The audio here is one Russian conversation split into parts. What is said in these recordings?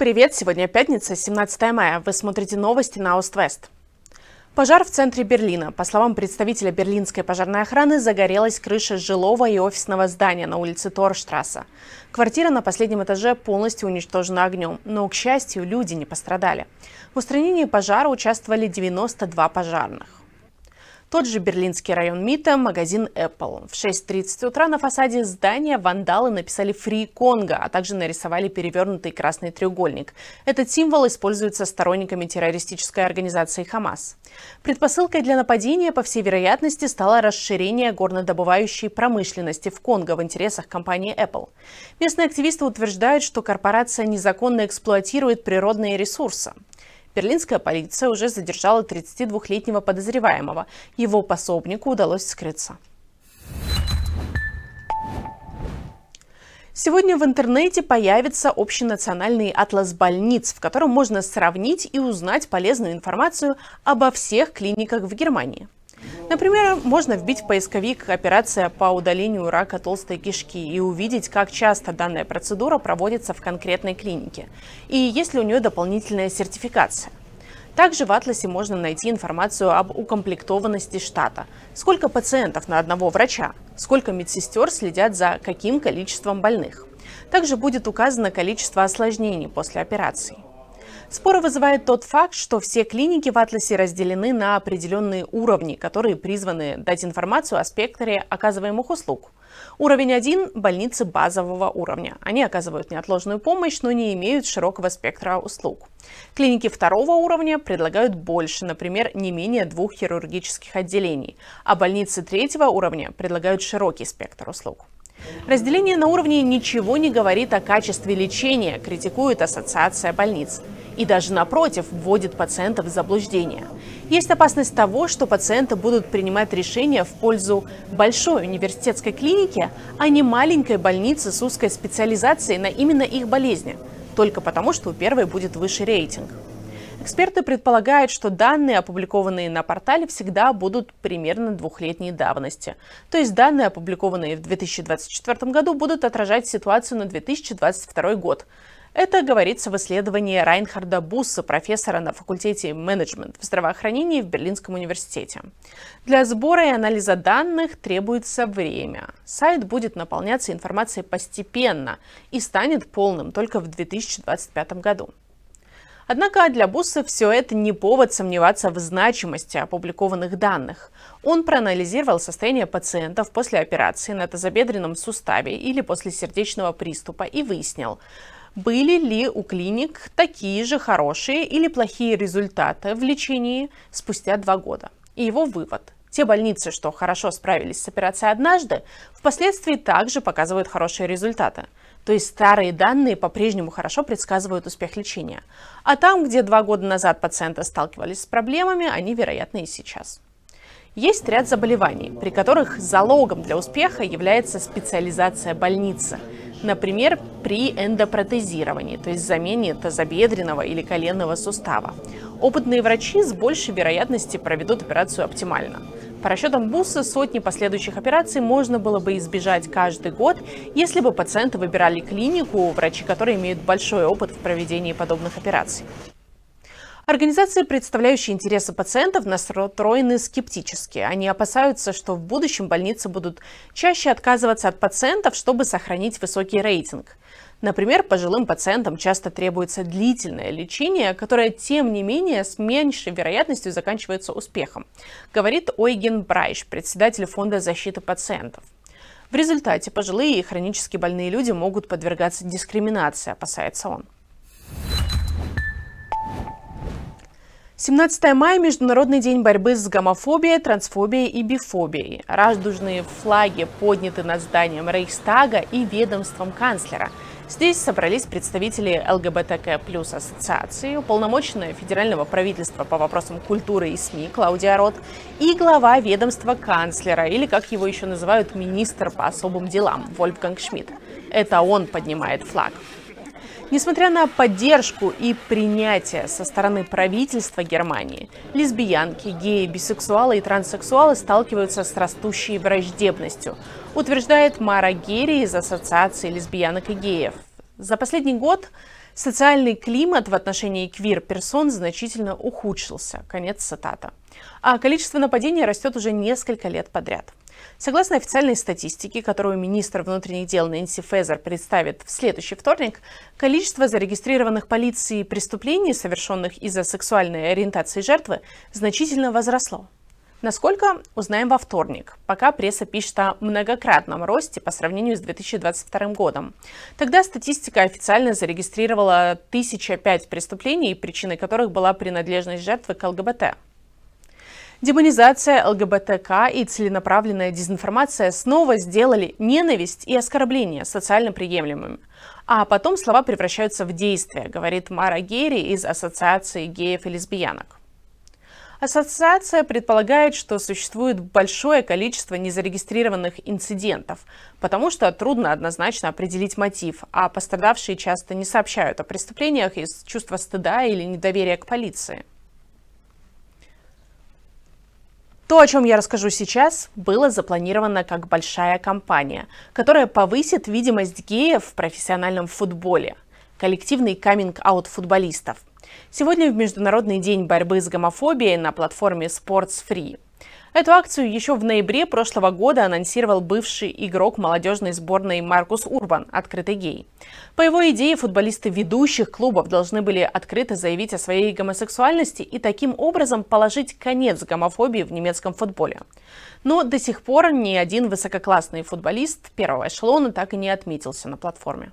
Привет! Сегодня пятница, 17 мая. Вы смотрите новости на Ост-Вест. Пожар в центре Берлина. По словам представителя берлинской пожарной охраны, загорелась крыша жилого и офисного здания на улице Торштрасса. Квартира на последнем этаже полностью уничтожена огнем, но, к счастью, люди не пострадали. В устранении пожара участвовали 92 пожарных. Тот же берлинский район МИТа, магазин Apple. В 6.30 утра на фасаде здания вандалы написали «Free Congo», а также нарисовали перевернутый красный треугольник. Этот символ используется сторонниками террористической организации «Хамас». Предпосылкой для нападения, по всей вероятности, стало расширение горнодобывающей промышленности в Конго в интересах компании Apple. Местные активисты утверждают, что корпорация незаконно эксплуатирует природные ресурсы. Берлинская полиция уже задержала 32-летнего подозреваемого. Его пособнику удалось скрыться. Сегодня в интернете появится общенациональный атлас больниц, в котором можно сравнить и узнать полезную информацию обо всех клиниках в Германии. Например, можно вбить в поисковик «Операция по удалению рака толстой кишки» и увидеть, как часто данная процедура проводится в конкретной клинике и есть ли у нее дополнительная сертификация. Также в Атласе можно найти информацию об укомплектованности штата. Сколько пациентов на одного врача, сколько медсестер следят за каким количеством больных. Также будет указано количество осложнений после операции. Споры вызывает тот факт, что все клиники в Атласе разделены на определенные уровни, которые призваны дать информацию о спектре оказываемых услуг. Уровень 1 – больницы базового уровня. Они оказывают неотложную помощь, но не имеют широкого спектра услуг. Клиники второго уровня предлагают больше, например, не менее двух хирургических отделений, а больницы третьего уровня предлагают широкий спектр услуг. Разделение на уровне ничего не говорит о качестве лечения, критикует Ассоциация больниц и даже напротив вводит пациентов в заблуждение. Есть опасность того, что пациенты будут принимать решения в пользу большой университетской клиники, а не маленькой больницы с узкой специализацией на именно их болезни, только потому, что у первой будет выше рейтинг. Эксперты предполагают, что данные, опубликованные на портале, всегда будут примерно двухлетней давности. То есть данные, опубликованные в 2024 году, будут отражать ситуацию на 2022 год. Это говорится в исследовании Райнхарда Бусса, профессора на факультете менеджмент в здравоохранении в Берлинском университете. Для сбора и анализа данных требуется время. Сайт будет наполняться информацией постепенно и станет полным только в 2025 году. Однако для Бусса все это не повод сомневаться в значимости опубликованных данных. Он проанализировал состояние пациентов после операции на тазобедренном суставе или после сердечного приступа и выяснил, были ли у клиник такие же хорошие или плохие результаты в лечении спустя два года. И его вывод. Те больницы, что хорошо справились с операцией однажды, впоследствии также показывают хорошие результаты. То есть старые данные по-прежнему хорошо предсказывают успех лечения. А там, где два года назад пациенты сталкивались с проблемами, они, вероятно, и сейчас. Есть ряд заболеваний, при которых залогом для успеха является специализация больницы – Например, при эндопротезировании, то есть замене тазобедренного или коленного сустава. Опытные врачи с большей вероятностью проведут операцию оптимально. По расчетам Бусса, сотни последующих операций можно было бы избежать каждый год, если бы пациенты выбирали клинику, врачи которые имеют большой опыт в проведении подобных операций. Организации, представляющие интересы пациентов, настроены скептически. Они опасаются, что в будущем больницы будут чаще отказываться от пациентов, чтобы сохранить высокий рейтинг. Например, пожилым пациентам часто требуется длительное лечение, которое, тем не менее, с меньшей вероятностью заканчивается успехом, говорит Ойген Брайш, председатель Фонда защиты пациентов. В результате пожилые и хронически больные люди могут подвергаться дискриминации, опасается он. 17 мая – Международный день борьбы с гомофобией, трансфобией и бифобией. Радужные флаги подняты над зданием Рейхстага и ведомством канцлера. Здесь собрались представители ЛГБТК плюс ассоциации, уполномоченная федерального правительства по вопросам культуры и СМИ Клаудия Рот и глава ведомства канцлера, или как его еще называют, министр по особым делам Вольфганг Шмидт. Это он поднимает флаг. Несмотря на поддержку и принятие со стороны правительства Германии, лесбиянки, геи, бисексуалы и транссексуалы сталкиваются с растущей враждебностью, утверждает Мара Герри из Ассоциации лесбиянок и геев. За последний год Социальный климат в отношении квир-персон значительно ухудшился. Конец цитата. А количество нападений растет уже несколько лет подряд. Согласно официальной статистике, которую министр внутренних дел Нэнси Фезер представит в следующий вторник, количество зарегистрированных полицией преступлений, совершенных из-за сексуальной ориентации жертвы, значительно возросло. Насколько, узнаем во вторник, пока пресса пишет о многократном росте по сравнению с 2022 годом. Тогда статистика официально зарегистрировала 1005 преступлений, причиной которых была принадлежность жертвы к ЛГБТ. Демонизация ЛГБТК и целенаправленная дезинформация снова сделали ненависть и оскорбление социально приемлемыми. А потом слова превращаются в действия, говорит Мара Герри из Ассоциации геев и лесбиянок. Ассоциация предполагает, что существует большое количество незарегистрированных инцидентов, потому что трудно однозначно определить мотив, а пострадавшие часто не сообщают о преступлениях из чувства стыда или недоверия к полиции. То, о чем я расскажу сейчас, было запланировано как большая кампания, которая повысит видимость геев в профессиональном футболе. Коллективный каминг-аут футболистов. Сегодня в Международный день борьбы с гомофобией на платформе Sports Free. Эту акцию еще в ноябре прошлого года анонсировал бывший игрок молодежной сборной Маркус Урбан, открытый гей. По его идее, футболисты ведущих клубов должны были открыто заявить о своей гомосексуальности и таким образом положить конец гомофобии в немецком футболе. Но до сих пор ни один высококлассный футболист первого эшелона так и не отметился на платформе.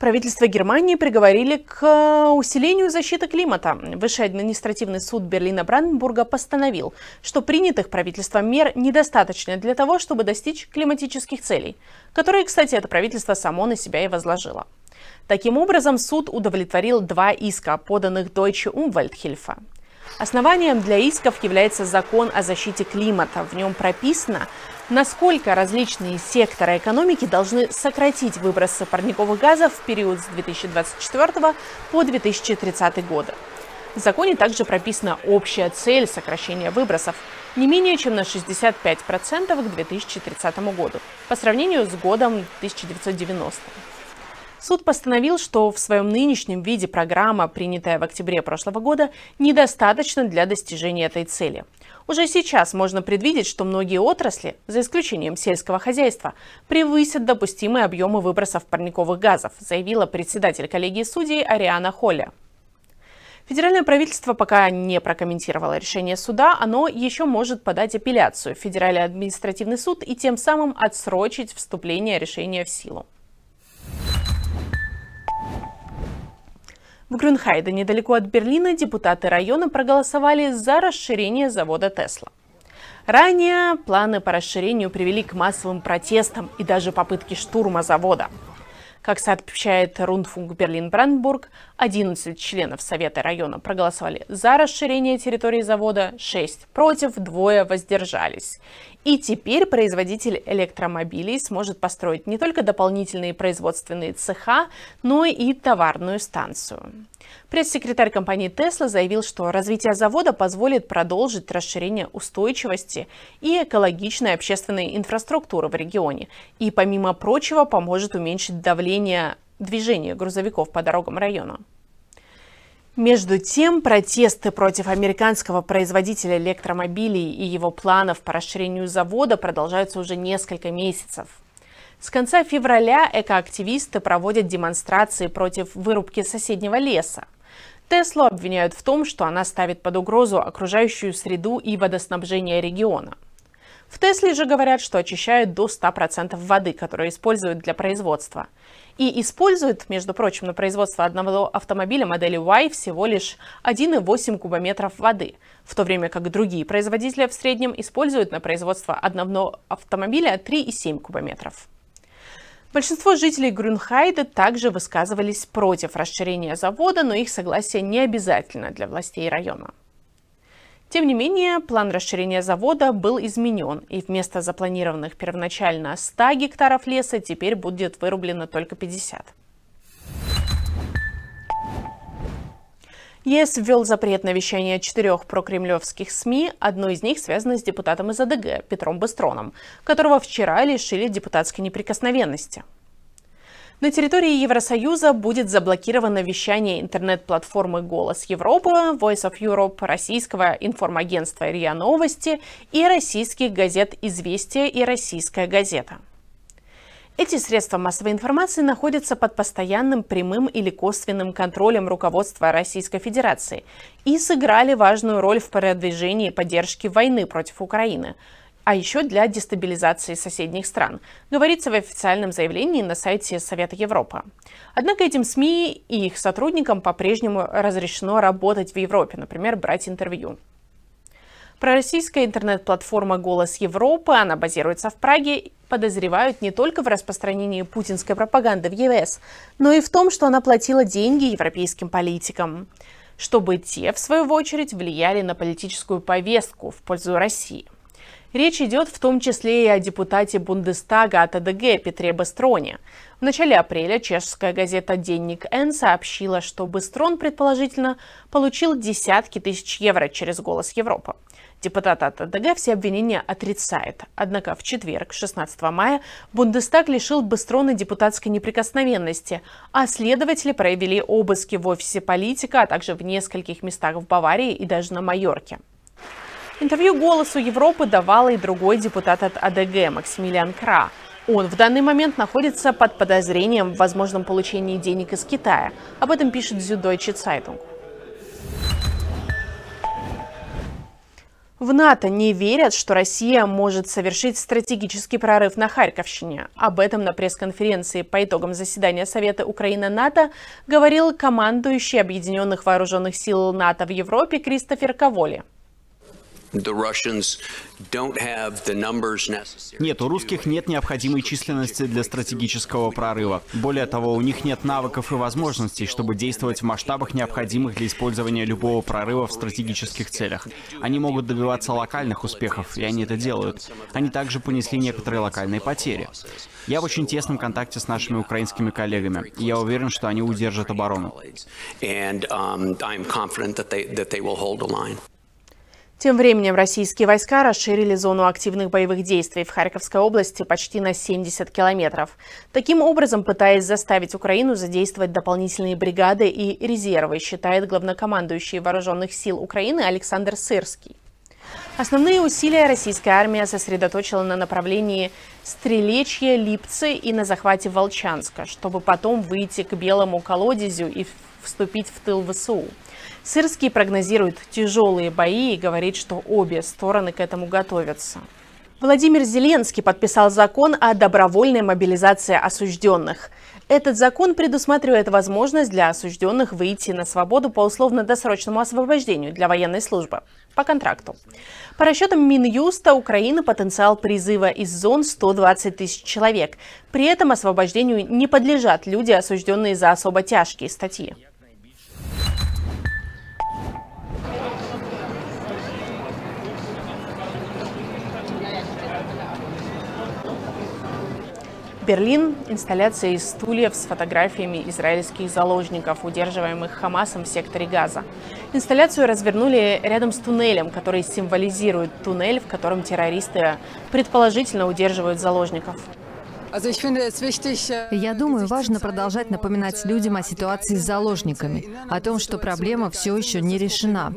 Правительство Германии приговорили к э, усилению защиты климата. Высший административный суд Берлина Бранденбурга постановил, что принятых правительством мер недостаточно для того, чтобы достичь климатических целей, которые, кстати, это правительство само на себя и возложило. Таким образом, суд удовлетворил два иска, поданных Deutsche Umwelthilfe. Основанием для исков является закон о защите климата. В нем прописано, насколько различные секторы экономики должны сократить выбросы парниковых газов в период с 2024 по 2030 годы. В законе также прописана общая цель сокращения выбросов не менее чем на 65% к 2030 году по сравнению с годом 1990. Суд постановил, что в своем нынешнем виде программа, принятая в октябре прошлого года, недостаточна для достижения этой цели. Уже сейчас можно предвидеть, что многие отрасли, за исключением сельского хозяйства, превысят допустимые объемы выбросов парниковых газов, заявила председатель коллегии судей Ариана Холля. Федеральное правительство пока не прокомментировало решение суда, оно еще может подать апелляцию в Федеральный административный суд и тем самым отсрочить вступление решения в силу. В Грюнхайде, недалеко от Берлина, депутаты района проголосовали за расширение завода Тесла. Ранее планы по расширению привели к массовым протестам и даже попытке штурма завода. Как сообщает Рундфунг Берлин-Брандбург, 11 членов Совета района проголосовали за расширение территории завода, 6 против, двое воздержались. И теперь производитель электромобилей сможет построить не только дополнительные производственные цеха, но и товарную станцию. Пресс-секретарь компании Tesla заявил, что развитие завода позволит продолжить расширение устойчивости и экологичной общественной инфраструктуры в регионе и, помимо прочего, поможет уменьшить давление движения грузовиков по дорогам района. Между тем, протесты против американского производителя электромобилей и его планов по расширению завода продолжаются уже несколько месяцев. С конца февраля экоактивисты проводят демонстрации против вырубки соседнего леса. Теслу обвиняют в том, что она ставит под угрозу окружающую среду и водоснабжение региона – в Тесле же говорят, что очищают до 100% воды, которую используют для производства. И используют, между прочим, на производство одного автомобиля модели Y всего лишь 1,8 кубометров воды, в то время как другие производители в среднем используют на производство одного автомобиля 3,7 кубометров. Большинство жителей Грюнхайда также высказывались против расширения завода, но их согласие не обязательно для властей района. Тем не менее, план расширения завода был изменен, и вместо запланированных первоначально 100 гектаров леса теперь будет вырублено только 50. ЕС ввел запрет на вещание четырех прокремлевских СМИ. Одно из них связано с депутатом из АДГ Петром Быстроном, которого вчера лишили депутатской неприкосновенности. На территории Евросоюза будет заблокировано вещание интернет-платформы «Голос Европы», Voice of Europe, российского информагентства РИА Новости и российских газет «Известия» и «Российская газета». Эти средства массовой информации находятся под постоянным прямым или косвенным контролем руководства Российской Федерации и сыграли важную роль в продвижении поддержки войны против Украины – а еще для дестабилизации соседних стран, говорится в официальном заявлении на сайте Совета Европы. Однако этим СМИ и их сотрудникам по-прежнему разрешено работать в Европе, например, брать интервью. Пророссийская интернет-платформа «Голос Европы», она базируется в Праге, подозревают не только в распространении путинской пропаганды в ЕС, но и в том, что она платила деньги европейским политикам, чтобы те, в свою очередь, влияли на политическую повестку в пользу России – Речь идет в том числе и о депутате Бундестага от АДГ Петре Быстроне. В начале апреля чешская газета «Денник Н» сообщила, что Быстрон, предположительно, получил десятки тысяч евро через «Голос Европы». Депутат от АДГ все обвинения отрицает. Однако в четверг, 16 мая, Бундестаг лишил Быстрона депутатской неприкосновенности, а следователи провели обыски в офисе политика, а также в нескольких местах в Баварии и даже на Майорке. Интервью «Голосу Европы» давал и другой депутат от АДГ Максимилиан Кра. Он в данный момент находится под подозрением в возможном получении денег из Китая. Об этом пишет Süddeutsche Zeitung. В НАТО не верят, что Россия может совершить стратегический прорыв на Харьковщине. Об этом на пресс-конференции по итогам заседания Совета Украина-НАТО говорил командующий Объединенных Вооруженных Сил НАТО в Европе Кристофер Каволи. Нет, у русских нет необходимой численности для стратегического прорыва. Более того, у них нет навыков и возможностей, чтобы действовать в масштабах, необходимых для использования любого прорыва в стратегических целях. Они могут добиваться локальных успехов, и они это делают. Они также понесли некоторые локальные потери. Я в очень тесном контакте с нашими украинскими коллегами, и я уверен, что они удержат оборону. Тем временем российские войска расширили зону активных боевых действий в Харьковской области почти на 70 километров. Таким образом, пытаясь заставить Украину задействовать дополнительные бригады и резервы, считает главнокомандующий Вооруженных сил Украины Александр Сырский. Основные усилия российская армия сосредоточила на направлении Стрелечья, Липцы и на захвате Волчанска, чтобы потом выйти к Белому колодезю и вступить в тыл ВСУ. Сырский прогнозирует тяжелые бои и говорит, что обе стороны к этому готовятся. Владимир Зеленский подписал закон о добровольной мобилизации осужденных. Этот закон предусматривает возможность для осужденных выйти на свободу по условно-досрочному освобождению для военной службы по контракту. По расчетам Минюста Украины потенциал призыва из зон 120 тысяч человек. При этом освобождению не подлежат люди, осужденные за особо тяжкие статьи. Берлин – инсталляция из стульев с фотографиями израильских заложников, удерживаемых Хамасом в секторе Газа. Инсталляцию развернули рядом с туннелем, который символизирует туннель, в котором террористы предположительно удерживают заложников. Äh, Я думаю, важно продолжать напоминать людям о ситуации с заложниками, о том, что проблема все еще не решена.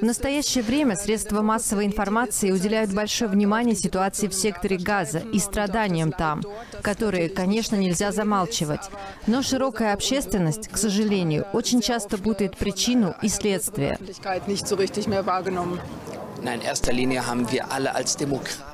В настоящее время средства массовой информации уделяют большое внимание ситуации в секторе Газа и страданиям там, которые, конечно, нельзя замалчивать. Но широкая общественность, к сожалению, очень часто путает причину и следствие.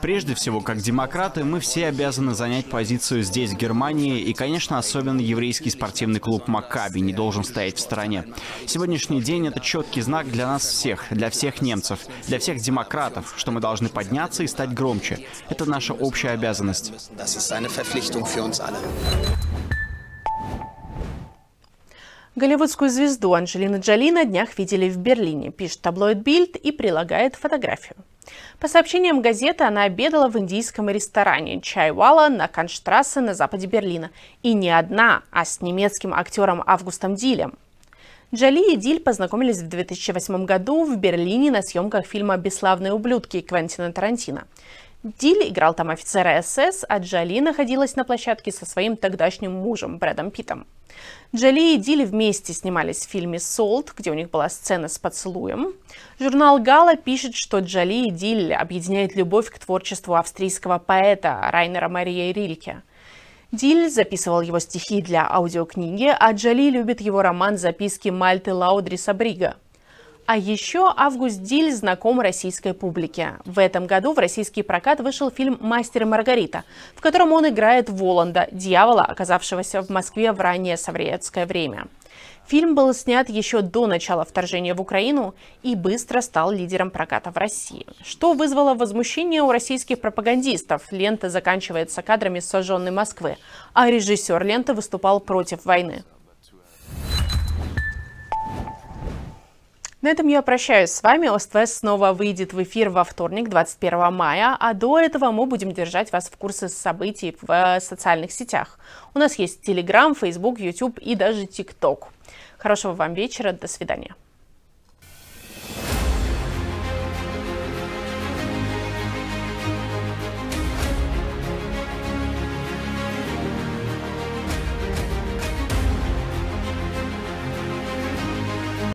Прежде всего, как демократы, мы все обязаны занять позицию здесь, в Германии, и, конечно, особенно еврейский спортивный клуб «Маккаби» не должен стоять в стороне. Сегодняшний день — это четкий знак для нас всех, для всех немцев, для всех демократов, что мы должны подняться и стать громче. Это наша общая обязанность. Голливудскую звезду Анджелины Джоли на днях видели в Берлине, пишет таблоид Бильд и прилагает фотографию. По сообщениям газеты, она обедала в индийском ресторане Чайвала на Канштрассе на западе Берлина. И не одна, а с немецким актером Августом Дилем. Джоли и Диль познакомились в 2008 году в Берлине на съемках фильма «Бесславные ублюдки» Квентина Тарантино. Диль играл там офицера СС, а Джоли находилась на площадке со своим тогдашним мужем Брэдом Питом. Джоли и Дилли вместе снимались в фильме «Солт», где у них была сцена с поцелуем. Журнал «Гала» пишет, что Джоли и Дилли объединяет любовь к творчеству австрийского поэта Райнера Мария Рильке. Диль записывал его стихи для аудиокниги, а Джоли любит его роман «Записки Мальты Лаудриса Брига». А еще Август Диль знаком российской публике. В этом году в российский прокат вышел фильм «Мастер и Маргарита», в котором он играет Воланда, дьявола, оказавшегося в Москве в раннее советское время. Фильм был снят еще до начала вторжения в Украину и быстро стал лидером проката в России, что вызвало возмущение у российских пропагандистов. Лента заканчивается кадрами сожженной Москвы, а режиссер ленты выступал против войны. На этом я прощаюсь с вами. ОСТВС снова выйдет в эфир во вторник, 21 мая, а до этого мы будем держать вас в курсе событий в э, социальных сетях. У нас есть Telegram, Facebook, YouTube и даже TikTok. Хорошего вам вечера, до свидания.